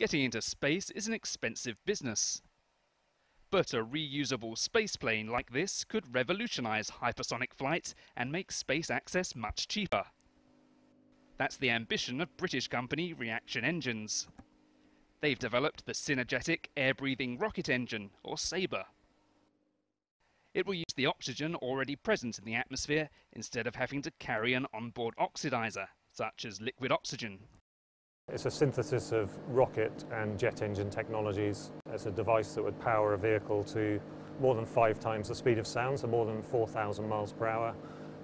Getting into space is an expensive business. But a reusable spaceplane like this could revolutionize hypersonic flight and make space access much cheaper. That's the ambition of British company Reaction Engines. They've developed the synergetic air-breathing rocket engine, or SABRE. It will use the oxygen already present in the atmosphere instead of having to carry an onboard oxidizer, such as liquid oxygen. It's a synthesis of rocket and jet engine technologies. It's a device that would power a vehicle to more than five times the speed of sound, so more than 4,000 miles per hour,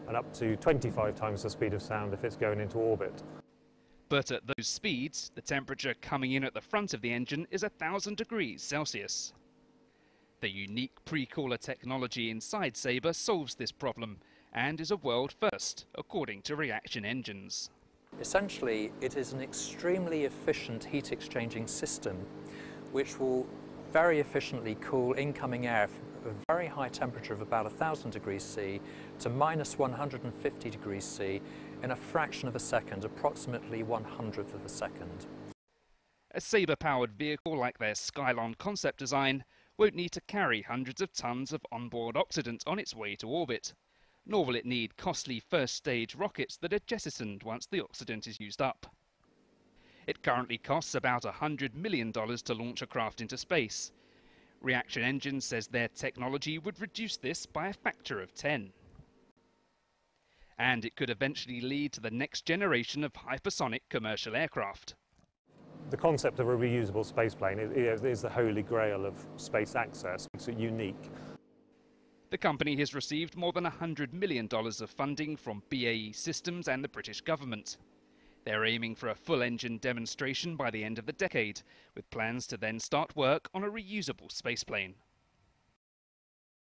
and up to 25 times the speed of sound if it's going into orbit. But at those speeds, the temperature coming in at the front of the engine is 1,000 degrees Celsius. The unique pre-cooler technology inside SABRE solves this problem and is a world first, according to Reaction Engines. Essentially, it is an extremely efficient heat exchanging system which will very efficiently cool incoming air from a very high temperature of about 1000 degrees C to minus 150 degrees C in a fraction of a second, approximately one hundredth of a second. A SABRE-powered vehicle like their Skylon concept design won't need to carry hundreds of tons of onboard oxidant on its way to orbit nor will it need costly first-stage rockets that are jettisoned once the oxidant is used up. It currently costs about $100 million to launch a craft into space. Reaction Engine says their technology would reduce this by a factor of 10. And it could eventually lead to the next generation of hypersonic commercial aircraft. The concept of a reusable spaceplane is, is the holy grail of space access. It's unique. The company has received more than $100 million of funding from BAE Systems and the British government. They're aiming for a full engine demonstration by the end of the decade, with plans to then start work on a reusable spaceplane.